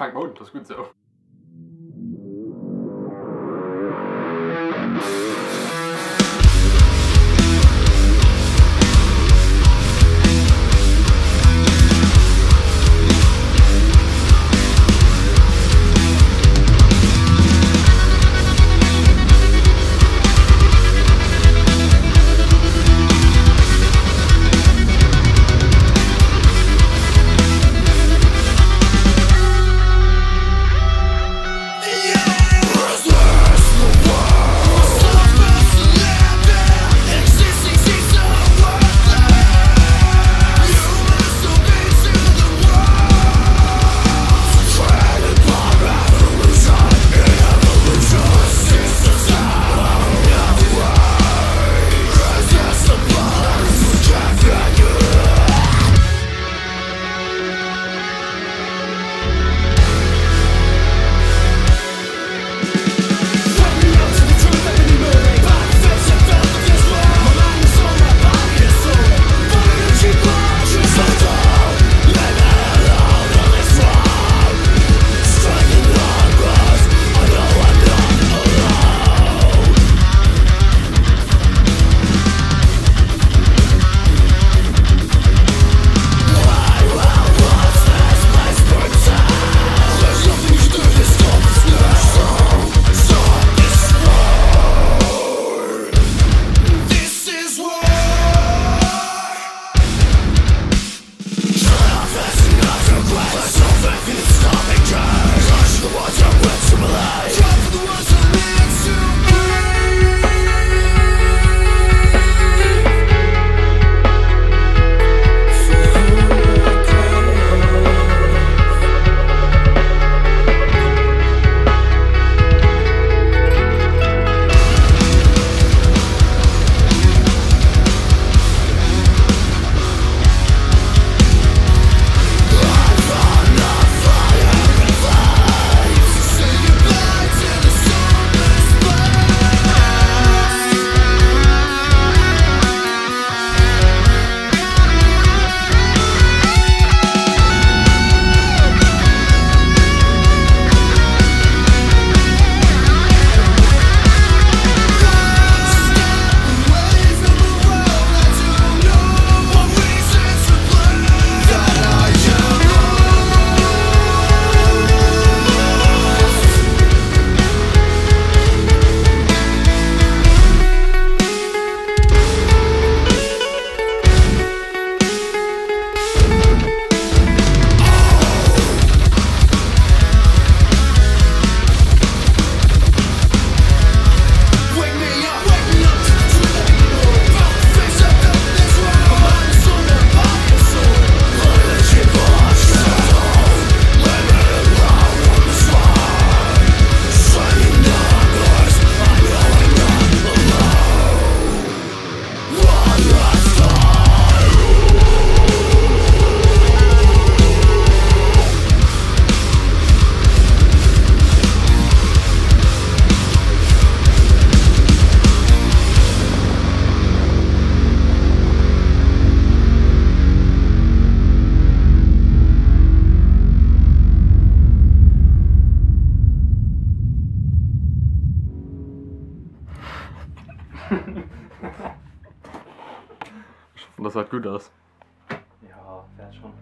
Fang mal unten, das ist gut so. Das sah gut aus. Ja, fährt schon.